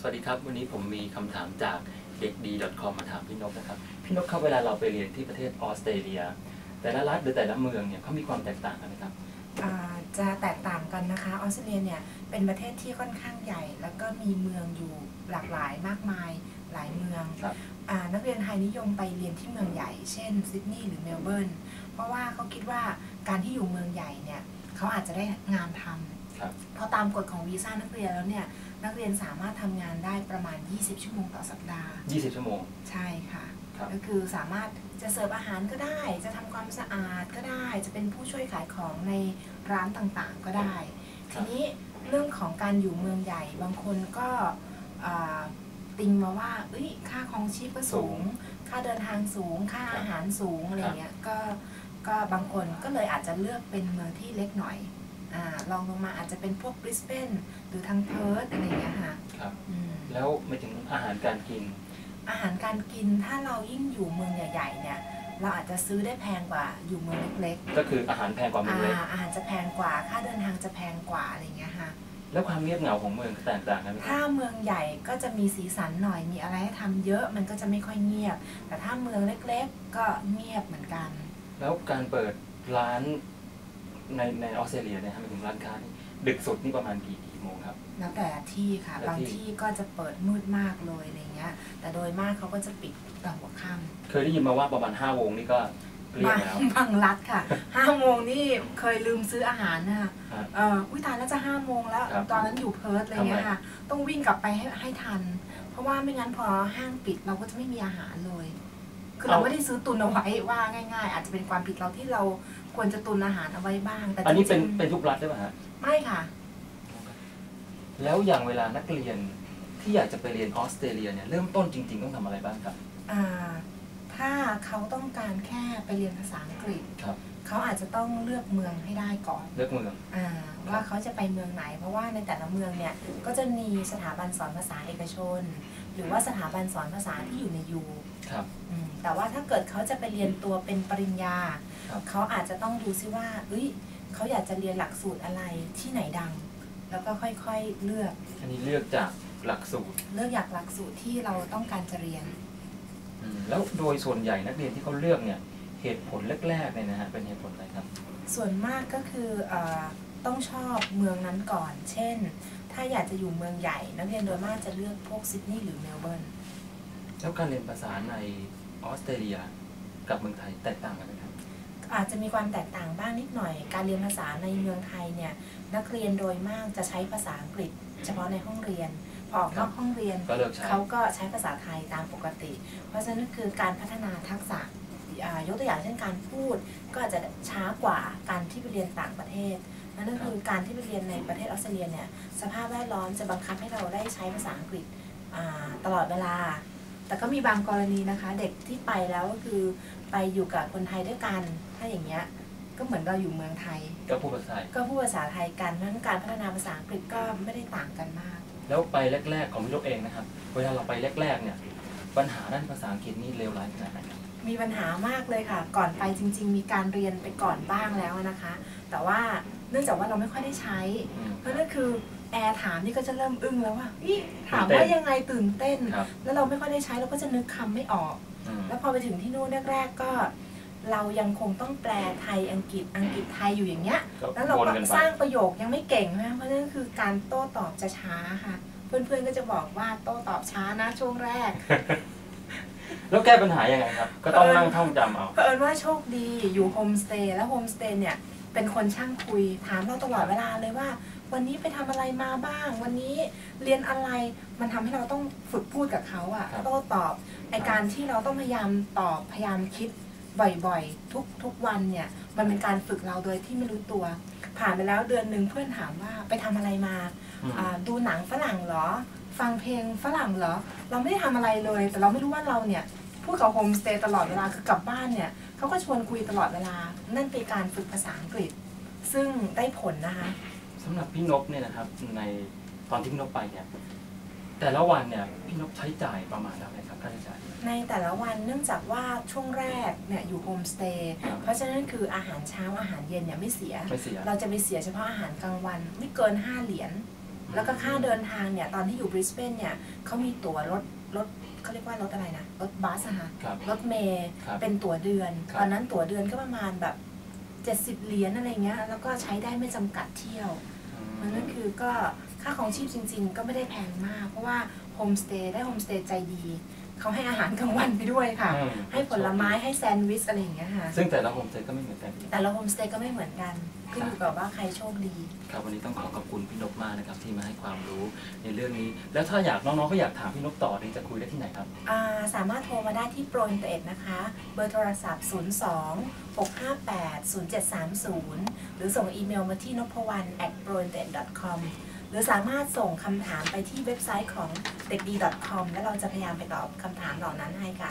สวัสดีครับ วันนี้ผมมีคำถามจากเด็กดี .com มาถามพี่นกนะครับ พี่นกครับเวลาเราไปเรียนที่ประเทศออสเตรเลีย แต่ละรัฐหรือแต่ละเมืองเนี่ยเขามีความแตกต่างกันไหมครับอ่าจะแตกต่างกันนะคะออสเตรเลียเนี่ยเป็นประเทศที่ค่อนข้างใหญ่ แล้วก็มีเมืองอยู่หลากหลายมากมายหลายเมืองครับอ่านักเรียนไทยนิยมไปเรียนที่เมืองใหญ่ เช่นซิดนีย์หรือเมลเบิร์นเพราะว่าเขาคิดว่าการที่อยู่เมืองใหญ่เนี่ยเขาอาจจะได้งานทำครับ เพราะตามกฎของวีซ่านักเรียนแล้วเนี่ยนักเรียนสามารถทำงานได้ประมาณ 20 ชั่วโมงต่อสัปดาห์ 20 ชั่วโมง ใช่ค่ะครับก็คือสามารถจะเสิร์ฟอาหารก็ได้ จะทำความสะอาดก็ได้ จะเป็นผู้ช่วยขายของในร้านต่างๆก็ได้ครัทีบนี้เรื่องของการอยู่เมืองใหญ่ บางคนก็อ่าติงมาว่าเอ้ยค่าครองชีพก็สูง ค่าเดินทางสูง ค่าอาหารสูงอะไรเงี้ย ก็ ก็บางคนก็เลยอาจจะเลือกเป็นเมืองที่เล็กหน่อยอา ลองลงมาอาจจะเป็นพวกบริสเบนหรือทางเพิร์ธอะไรเงี้ยค่ะครับอืมแล้วไม่ถึงอาหารการกิน อาหารการกินถ้าเรายิ่งอยู่เมืองใหญ่ๆเนี่ยเราอาจจะซื้อได้แพงกว่าอยู่เมืองเล็กก็คืออาหารแพงกว่าๆเมืองเล็กอาอาหารจะแพงกว่า ค่าเดินทางจะแพงกว่าอะไรเงี้ยค่ะ แล้วความเงียบเหงาของเมืองก็แตกต่างกันไหมคถ้ารับเมืองใหญ่ก็จะมีสีสันหน่อย มีอะไรให้ทำเยอะ มันก็จะไม่ค่อยเงียบ แต่ถ้าเมืองเล็กๆ ก็เงียบเหมือนกัน แล้วการเปิดร้าน ในในออสเตรเลียเนี่ยฮะหมายถึงร้านค้านี่ดึกสุดนี่ประมาณกี่กี่โมงครับ แล้วแต่ที่ค่ะ แล้วบางที่ ที่ก็จะเปิดมืดมากเลยอะไรเงี้ย แต่โดยมากเขาก็จะปิดตอนหัวค่ำ เคยได้ยินมาว่าประมาณ5โมงนี่ก็เกลี้ยบางงแล้ว บางรัฐค่ะ ห้าโมงนี่เคยลืมซื้ออาหารนะคะฮะเอออุ้ยตายแล้วจะห้าโมงแล้ว ครับตอนนั้นอยู่เพิร์ธอะไรเงี้ยทำไมค่ะ ต้องวิ่งกลับไปให้ให้ทัน เพราะว่าไม่งั้นพอห้างปิดเราก็จะไม่มีอาหารเลย คือเราไม่ได้ซื้อตุนเอาไว้ว่าง่าย ๆ อาจจะเป็นความผิดเราที่เราควรจะตุนอาหารเอาไว้บ้าง แต่อันนี้เป็นจริงๆเป็นทุกรัฐได้ป่ะฮะไม่ค่ะ แล้วอย่างเวลานักเรียนที่อยากจะไปเรียนออสเตรเลียเนี่ยเริ่มต้นจริง ๆ ต้องทำอะไรบ้างครับอ่าถ้าเขาต้องการแค่ไปเรียนภาษาอังกฤษครับเขาอาจจะต้องเลือกเมืองให้ได้ก่อน เลือกเมืองอ่าว่าเขาจะไปเมืองไหน เพราะว่าในแต่ละเมืองเนี่ยก็จะมีสถาบันสอนภาษาเอกชน หรือว่าสถาบันสอนภาษาที่อยู่ในยูครับอืมแต่ว่าถ้าเกิดเขาจะไปเรียนตัวเป็นปริญญาครับเขาอาจจะต้องดูซิว่าเอ้ยเขาอยากจะเรียนหลักสูตรอะไรที่ไหนดัง แล้วก็ค่อยๆเลือก อันนี้เลือกจากหลักสูตร เลือกอยากหลักสูตรที่เราต้องการจะเรียนอืมแล้วโดยส่วนใหญ่นักเรียนที่เขาเลือกเนี่ยเหตุผลแรกๆเนี่ยนะฮะเป็นเหตุผลอะไรครับ ส่วนมากก็คือเออต้องชอบเมืองนั้นก่อน เช่น ถ้าอยากจะอยู่เมืองใหญ่ นักเรียนโดยมากจะเลือกพวกซิดนีย์หรือเมลเบิร์นแล้วการเรียนภาษาในออสเตรเลียกับเมืองไทยแตกต่างกันไหมครับอาจจะมีความแตกต่างบ้างนิดหน่อย การเรียนภาษาในเมืองไทยเนี่ยนักเรียนโดยมากจะใช้ภาษาอังกฤษ เฉพาะในห้องเรียน พอออกนอกห้องเรียน ก็เลิกใช้เขาก็ใช้ภาษาไทยตามปกติ เพราะฉะนั้นคือการพัฒนาทักษะอ่ายกตัวอย่างเช่นการพูด ก็อาจจะช้ากว่าการที่ไปเรียนต่างประเทศ นั่นก็คือการที่ไปเรียนในประเทศออสเตรเลียเนี่ยสภาพแวดล้อมจะบังคับให้เราได้ใช้ภาษาอังกฤษอ่าตลอดเวลา แต่ก็มีบางกรณีนะคะ เด็กที่ไปแล้วก็คือไปอยู่กับคนไทยด้วยกันถ้าอย่างเงี้ยก็เหมือนเราอยู่เมืองไทย ก็พูดภาษาไทยก็พูดภาษาไทยกันเพราะฉะนั้นการพัฒนาภาษาอังกฤษก็ไม่ได้ต่างกันมาก แล้วไปแรก ๆ ของพี่ลูกเองนะครับเวลาเราไปแรก ๆ เนี่ยปัญหาด้านภาษาอังกฤษนี่เลวร้ายขนาดไหนครับมีปัญหามากเลยค่ะ ก่อนไปจริง ๆ มีการเรียนไปก่อนบ้างแล้วนะคะ แต่ว่า เนื่องจากว่าเราไม่ค่อยได้ใช้อืมเพราะนั่นคือแอร์ถามนี่ก็จะเริ่มอึ้งแล้วว่าอีถามตื่นเต้นว่ายังไงตื่นเต้นครับแล้วเราไม่ค่อยได้ใช้เราก็จะนึกคำไม่ออกอืมแล้วพอไปถึงที่นู่นแรกๆก็เรายังคงต้องแปลไทยอังกฤษอังกฤษไทยอยู่อย่างเงี้ยก็แล้วเราวนก็กันไปสร้างประโยคยังไม่เก่งนะเพราะนั่นคือการโต้ตอบจะช้าค่ะ เพื่อนๆก็จะบอกว่าโต้ตอบช้านะช่วงแรก แล้วแก้ปัญหายังไงครับ ก็ต้องนั่งท่องจำเอาเผอิญว่าโชคดีอยู่โฮมสเตย์แล้วโฮมสเตย์เนี่ย เป็นคนช่างคุยถามเราตลอดเวลาเลยว่า วันนี้ไปทำอะไรมาบ้าง วันนี้เรียนอะไรมันทำให้เราต้องฝึกพูดกับเขาอะครับโต้ตอบไอการที่เราต้องพยายามตอบพยายามคิดบ่อยๆ ทุกทุกวันเนี่ยมันเป็นการฝึกเราโดยที่ไม่รู้ตัว ผ่านไปแล้วเดือนหนึ่งเพื่อนถามว่าไปทำอะไรมาอืมอ่าดูหนังฝรั่งเหรอ ฟังเพลงฝรั่งเหรอ เราไม่ได้ทำอะไรเลย แต่เราไม่รู้ว่าเราเนี่ย พูดกับโฮมสเตย์ตลอดเวลาคือกลับบ้านเนี่ยเขาก็ชวนคุยตลอดเวลา นั่นเป็นการฝึกภาษาอังกฤษ ซึ่งได้ผลนะคะสำหรับพี่นกเนี่ยนะครับในตอนที่พี่นกไปเนี่ยแต่ละวันเนี่ยพี่นกใช้จ่ายประมาณเท่าไหร่ครับค่าใช้จ่าย ในแต่ละวันเนื่องจากว่าช่วงแรกเนี่ยอยู่โฮมสเตย์ครับเพราะฉะนั้นคืออาหารเช้าอาหารเย็นเนี่ยไม่เสีย ไม่เสีย เราจะไปเสียเฉพาะอาหารกลางวันไม่เกิน 5 เหรียญแล้วก็ค่าเดินทางเนี่ยตอนที่อยู่บริสเบนเนี่ยเขามีตั๋วรถรถ เขาเรียกว่ารถอะไรนะรถบัสอะค่ะครับ รถเมย์ครับเป็นตั๋วเดือน ครับ ตอนนั้นตั๋วเดือนก็ประมาณแบบ 70 เหรียญอะไรเงี้ยแล้วก็ใช้ได้ไม่จำกัดเที่ยวอืมมันก็คือก็ค่าครองชีพจริง ๆ ก็ไม่ได้แพงมาก เพราะว่าโฮมสเตย์ได้โฮมสเตย์ใจดี เขาให้อาหารกลางวันไปด้วยค่ะ อืมให้ผลไม้ให้แซนด์วิชอะไรอย่างเงี้ยค่ะ ซึ่งแต่ละโฮมสเตย์ก็ไม่เหมือนกัน แต่ละโฮมสเตย์ก็ไม่เหมือนกัน ขึ้นอยู่กับว่าใครโชคดี ครับวันนี้ต้องขอขอบคุณพี่นกมากนะครับที่มาให้ความรู้ในเรื่องนี้ แล้วถ้าอยากน้องๆก็อยากถามพี่นกต่อนี่จะคุยได้ที่ไหนครับ อ่าสามารถโทรมาได้ที่โปรอินเตอร์นะคะ เบอร์โทรศัพท์ 02 658 0730 หรือส่งอีเมลมาที่นพวัน at p r o i n t e r com หรือสามารถส่งคำถามไปที่เว็บไซต์ของเด็กดี .com แล้วเราจะพยายามไปตอบคำถามเหล่านั้นให้ค่ะ